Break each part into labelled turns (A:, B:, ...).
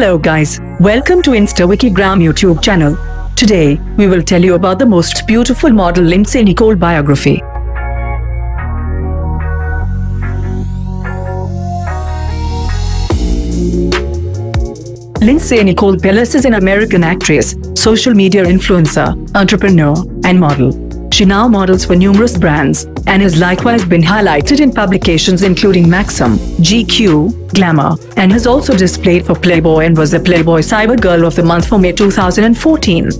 A: Hello guys, welcome to InstaWikigram YouTube channel. Today, we will tell you about the most beautiful model Lindsey Nicole biography. Lindsey Nicole Pelas is an American actress, social media influencer, entrepreneur, and model. She now models for numerous brands and has likewise been highlighted in publications including Maxim, GQ, Glamour, and has also displayed for Playboy and was the Playboy Cyber Girl of the Month for May 2014.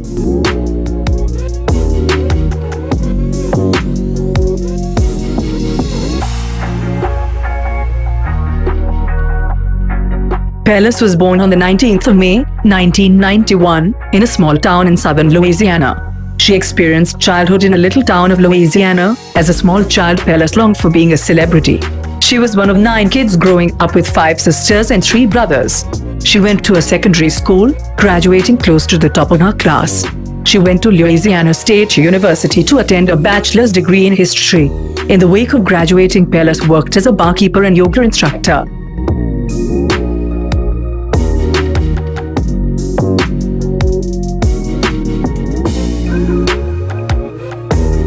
A: Pelas was born on the 19th of May, 1991, in a small town in southern Louisiana. She experienced childhood in a little town of Louisiana. As a small child, Pelas longed for being a celebrity. She was one of nine kids growing up with five sisters and three brothers. She went to a secondary school, graduating close to the top of her class. She went to Louisiana State University to attend a bachelor's degree in history. In the wake of graduating, Pelas worked as a barkeeper and yoga instructor.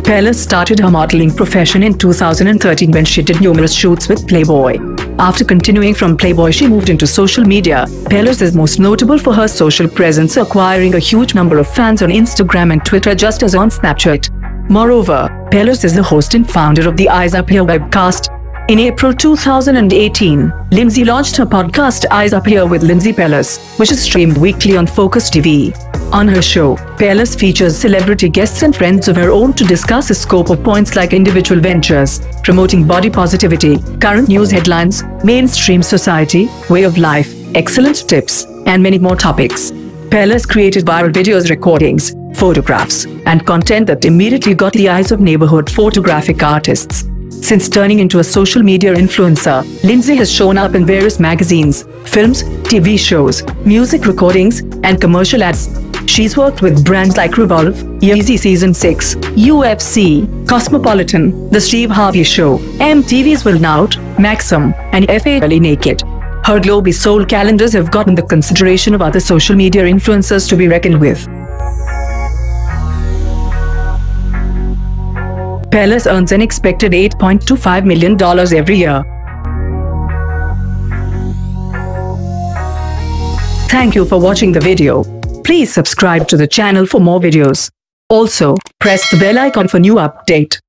A: Pelas started her modeling profession in 2013 when she did numerous shoots with Playboy. After continuing from Playboy, she moved into social media. Pelas is most notable for her social presence, acquiring a huge number of fans on Instagram and Twitter just as on Snapchat. Moreover, Pelas is the host and founder of the Eyes Up Here webcast. In April 2018, Lindsey launched her podcast Eyes Up Here with Lindsey Pelas, which is streamed weekly on Focus TV. On her show, Pelas features celebrity guests and friends of her own to discuss a scope of points like individual ventures, promoting body positivity, current news headlines, mainstream society, way of life, excellent tips, and many more topics. Pelas created viral videos, recordings, photographs, and content that immediately got the eyes of neighborhood photographic artists. Since turning into a social media influencer, Lindsey has shown up in various magazines, films, TV shows, music recordings, and commercial ads. She's worked with brands like Revolve, Yeezy Season 6, UFC, Cosmopolitan, The Steve Harvey Show, MTV's Wild 'N Out, Maxim, and FA Naked. Her Globee Soul calendars have gotten the consideration of other social media influencers to be reckoned with. Pelas earns an expected $8.25 million every year. Thank you for watching the video. Please subscribe to the channel for more videos. Also, press the bell icon for new update.